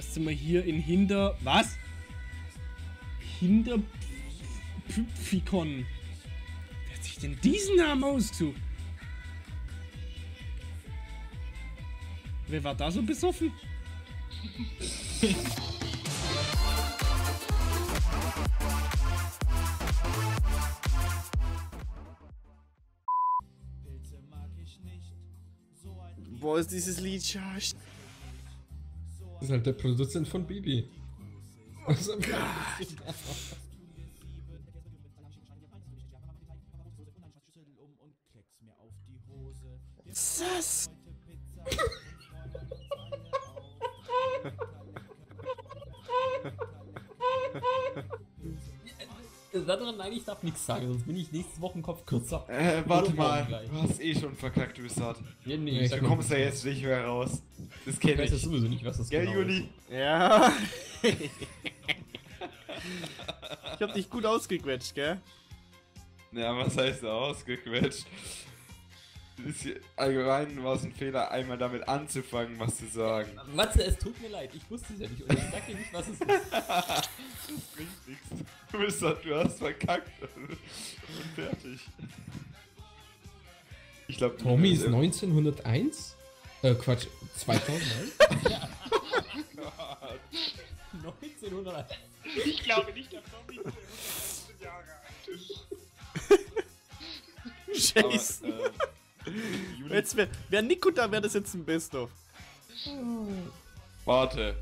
Erst sind wir hier in Hinter... Was? Hinter... Pfyfikon. Wer hat sich denn diesen Namen ausgesucht? Wer war da so besoffen? Boah, ist dieses Lied scheiße. Das ist halt der Produzent von Bibi. Also, Was? Sag doch nein, ich darf nichts sagen, sonst bin ich nächste Woche Kopf kürzer. Äh, warte mal. gleich. Du hast eh schon verkackt, du bist hart. Ja, nee, ich ich Du kommst ja jetzt nicht mehr raus. Das ich kenne weiß ja ich. sowieso nicht, was das Gell, genau Juli? Ja. ich hab dich gut ausgequetscht, gell? Ja, was heißt ausgequetscht? Das ist hier, allgemein war es ein Fehler, einmal damit anzufangen, was zu sagen. ist. Matze, es tut mir leid, ich wusste es ja nicht und ich sag dir nicht, was es ist. Das bringt nichts. Du bist halt, du hast verkackt. Und fertig. Ich glaube, Tommy ist 1901? Äh, Quatsch, 2001? 1900. Ich glaube nicht, dass Tommy 15 Jahre alt ist. Scheiße. Aber, äh, Jetzt wär, wär Nico da, wäre das jetzt ein Best-of. warte.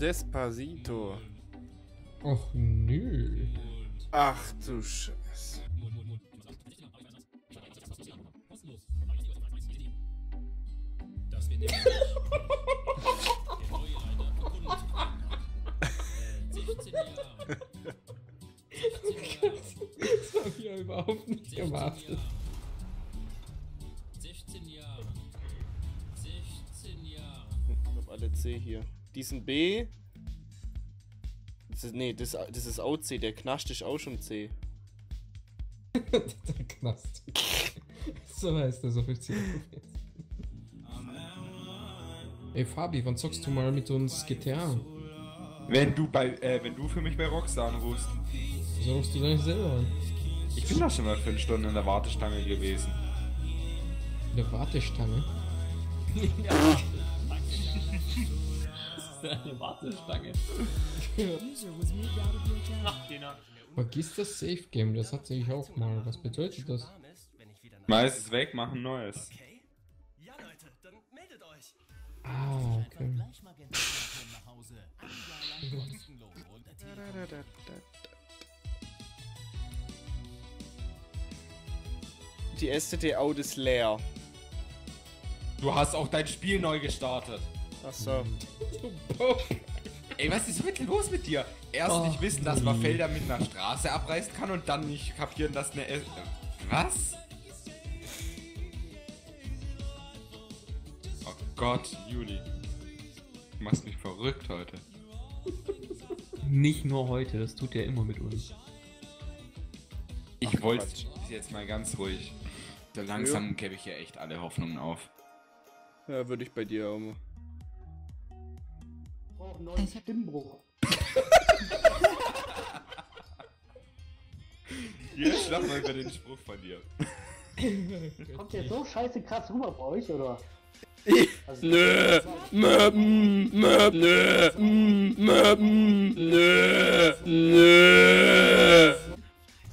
Despacito. Och nö. Ach du Scheiße. Das hab ich ja überhaupt nicht erwartet. 16 Jahre. 16 Jahre. Ich hab alle C hier. Diesen B. Das ist, nee, das, das ist auch C. Der Knast ist auch schon C. Der Knast. So heißt das offiziell. Ey Fabi, wann zockst du mal mit uns GTA? Wenn du bei, äh, wenn du für mich bei Rockstar anrufst. Wieso rufst du da nicht selber an? Ich bin da schon mal fünf Stunden in der Wartestange gewesen. In der Wartestange? ja. Das ist eine Wartestange. Ach, den hab ich mir Vergiss das Safe Game, das hatte ich auch mal. Was bedeutet das? Meistens weg, machen Neues. Okay? Ja, Leute, dann meldet euch. Ah, okay. Die STD Out ist leer. Du hast auch dein Spiel neu gestartet. Achso. Ey, was ist heute los mit dir? Erst Oh, nicht wissen, dass man Felder mit einer Straße abreißen kann und dann nicht kapieren, dass eine... S was? Oh Gott, Juli. Du machst mich verrückt heute. Nicht nur heute, das tut er immer mit uns. Ich Ach, wollte Quatsch. jetzt mal ganz ruhig. So langsam gebe ich hier echt alle Hoffnungen auf. Ja, würde ich bei dir auch mal. Ich hab Stimmbruch. Jetzt lach mal über den Spruch von dir. Kommt der so scheiße krass rüber bei euch, oder? Also, Nö. Mm, nö, mm, mö, mm, nö, nö.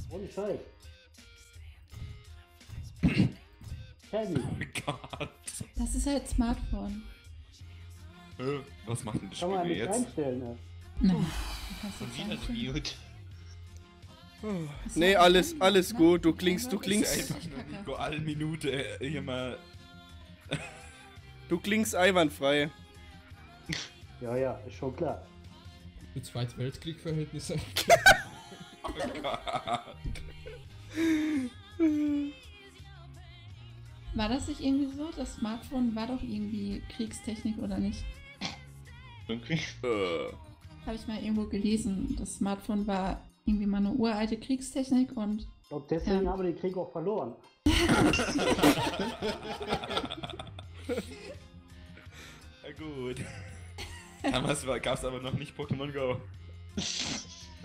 Ohne Scheiß. Kenny. Gott. Das ist halt Smartphone. Was macht denn das Kann man Spiel jetzt? einstellen, ne? Nein. Du jetzt einstellen. gut. Nee, alles, alles gut. Du klingst, du Ist klingst, einfach nur Nico alle Minute äh, hier mal. du klingst einwandfrei. Ja, ja, ist schon klar. Für Zweite Weltkrieg-Verhältnisse. Oh Gott. War das nicht irgendwie so? Das Smartphone war doch irgendwie Kriegstechnik oder nicht? Äh, Habe ich mal irgendwo gelesen. Das Smartphone war irgendwie mal eine uralte Kriegstechnik und Ich glaube, deswegen Ja. haben wir den Krieg auch verloren. Ja, gut. Damals war- gab's aber noch nicht Pokémon Go.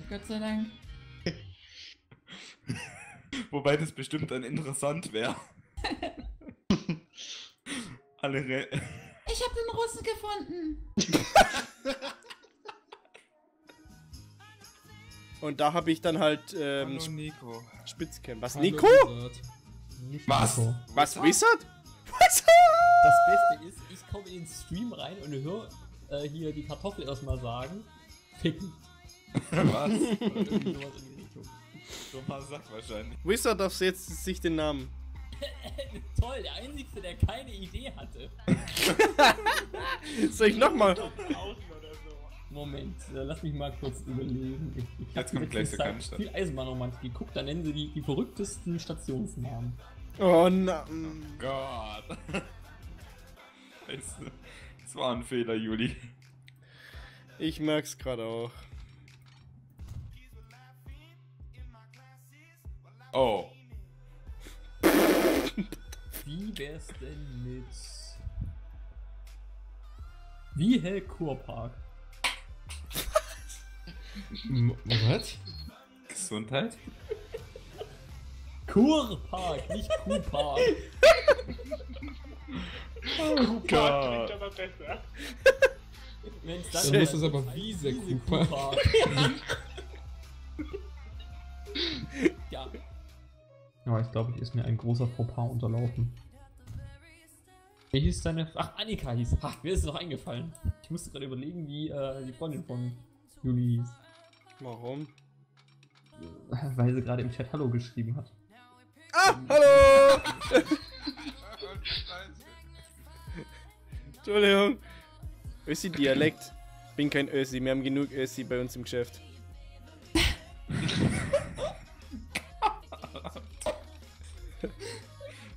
Gott sei Dank. Wobei das bestimmt dann interessant wäre. Alle Re Ich habe den Russen gefunden. Und da habe ich dann halt ähm, Hallo Nico. Spitzcam. Was, Hallo, Nico? Wizard. Nicht Was? Nico. Was, Wizard? Was? Das Beste ist, ich komme in den Stream rein und höre äh, hier die Kartoffel erstmal sagen, ficken. Was? So ein paar Sack wahrscheinlich. Wizard darf jetzt sich den Namen. Toll, der Einzige, der keine Idee hatte. Soll ich nochmal? Moment, äh, lass mich mal kurz überlegen. Ich, ich Jetzt kommt gleich der Zeit Cannstatt. viel Eisenbahnromantik geguckt, da nennen sie die, die verrücktesten Stationsnamen. Oh na. Gott. Scheiße. Das war ein Fehler, Juli. Ich merk's gerade auch. Oh. Wie wär's denn mit... Wie hell Kurpark? Was? Gesundheit? Kurpark, nicht Kuhpark. Oh Gott. aber besser. Wenn's Dann muss es aber Wiese Kuhpark. ja. Ja, ich glaube, ich ist mir ein großer Fauxpas unterlaufen. Wie hieß deine... Ach, Annika hieß. Ach, mir ist es noch eingefallen. Ich musste gerade überlegen, wie äh, die Freundin von Juli hieß. Warum? Weil sie gerade im Chat Hallo geschrieben hat. Ah, hallo! Entschuldigung. Össi-Dialekt. Bin kein Össi, wir haben genug Össi bei uns im Geschäft.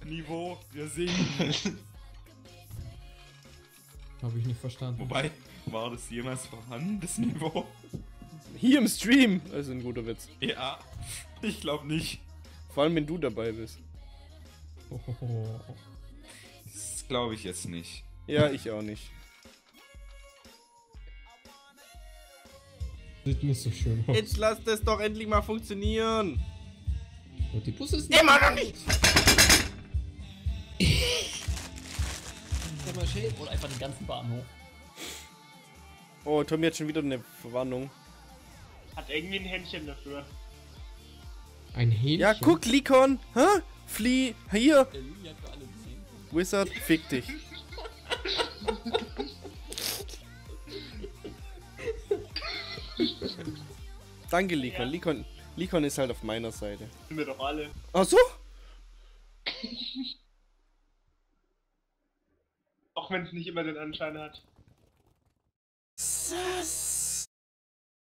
Niveau, wir singen. Habe ich nicht verstanden. Wobei, war das jemals vorhanden, das Niveau? Hier im Stream! Also ein guter Witz. Ja, ich glaube nicht. Vor allem, wenn du dabei bist. Oh, Das glaube ich jetzt nicht. Ja, ich auch nicht. Sieht nicht so schön aus. Jetzt lass das doch endlich mal funktionieren! Und die Bus ist Immer noch nicht! Oder einfach den ganzen Bahnhof. Oh, Tommy hat schon wieder eine Verwarnung. Hat irgendwie ein Händchen dafür. Ein Hähnchen. Ja, guck, Likon! Hä? Flieh! Hier! Der Juli hat für alle gesehen. Wizard, fick dich. Danke, Likon. Likon. Likon ist halt auf meiner Seite. Sind wir doch alle. Ach so? Wenn es nicht immer den Anschein hat. Sass.